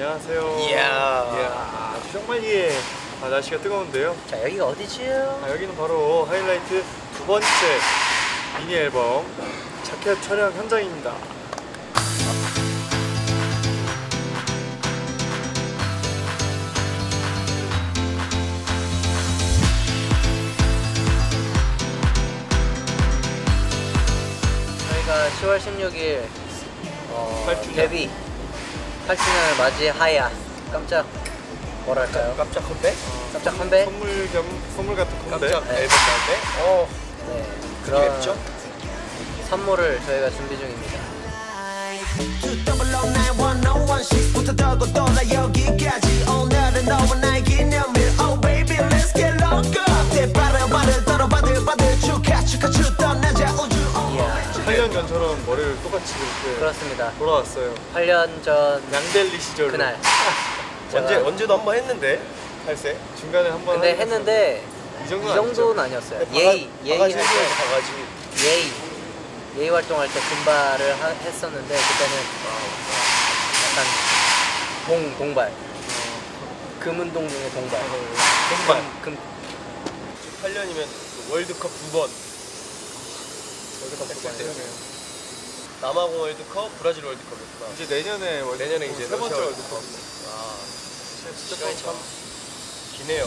안녕하세요. 이야. 이야, 아주 정말 예. 아, 날씨가 뜨거운데요. 자 여기가 어디지요? 아, 여기는 바로 하이라이트 두 번째 미니 앨범 자켓 촬영 현장입니다. 저희가 10월 16일 어, 8주년. 데뷔 8주년을 맞이하야 깜짝 뭐랄까요? 깜짝 컴백? 깜짝 컴백? 선물 겸 선물 같은 컴백. 깜짝 네. 앨범 나올 어, 네, 그런 맵죠? 선물을 저희가 준비 중입니다. 머리를 똑같이 이렇게 그렇습니다. 돌아왔어요. 8년 전 양델리 시절로. 그날 언제 언제도 한 번 했는데 탈세. 중간에 한 번 근데 했는데 이이 정도는 정도는 아니었어요. 예의 예의 바가지 할 해줘야지 때 바가지. 예의 예의 활동할 때 금발을 하- 했었는데 그때는 약간 동 동발 금운동 중에 동발 정말 금 8년이면 월드컵 두 번. 월드컵 했을 많이 때요. 하네요. 남아공 월드컵, 브라질 월드컵이었구나. 이제 내년에 월드컵 내년에 이제 세 번째 월드컵. 아, 진짜 시간이 참 기네요.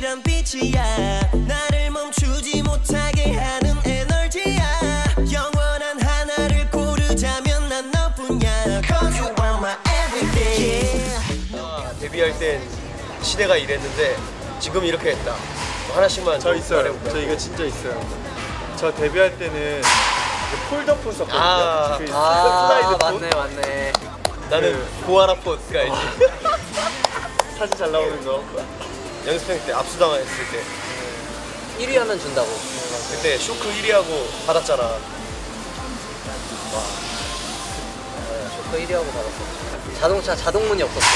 일한 빛이야 나를 멈추지 못하게 하는 에너지야 영원한 하나를 고르자면 난 너뿐이야 Cause you are my everything 아, 데뷔할 땐 시대가 이랬는데 지금 이렇게 했다. 뭐 하나씩만 저좀 있어요. 말해볼까요? 저 이거 진짜 있어요. 저 데뷔할 때는 폴더폰 썼거든요. 아. 그아 슬라이드 폰. 맞네 맞네 나는 고아라 폰가 알지? 사진 잘 나오는 거. 연습생 때 압수당했을 때 1위 하면 준다고 그때 쇼크 1위 하고 받았잖아. 쇼크 1위 하고 받았어 자동차 자동문이 없었어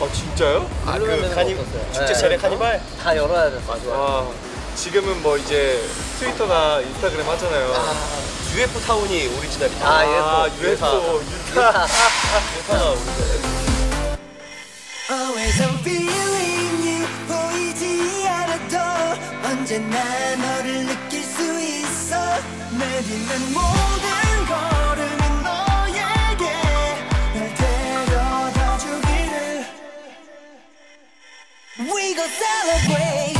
아 진짜요? 아그 되는 카니 거 없었어요. 축제 네. 차례 카니발 다 열어야 됐어 와 지금은 뭐 이제 트위터나 인스타그램 하잖아요. UF 타운이 오리지널이다. 아, UFO. UFO 유타. 유타가 오리지널. 언제나 너를 느낄 수 있어. 내딛는 모든 걸음은 너에게 날 데려다 주기를. We gon' celebrate